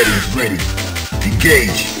fighters ready. Engage.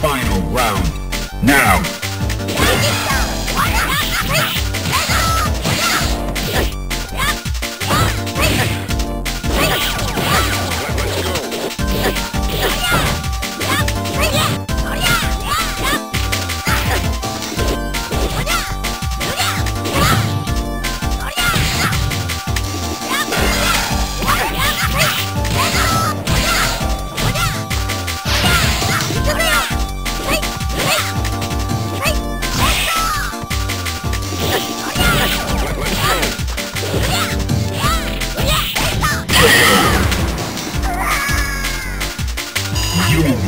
Final round. Now!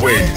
win.